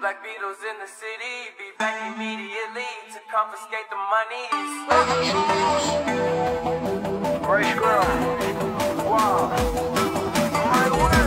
Black Beatles in the city, be back immediately to confiscate the money. Fresh girl, wow. My world.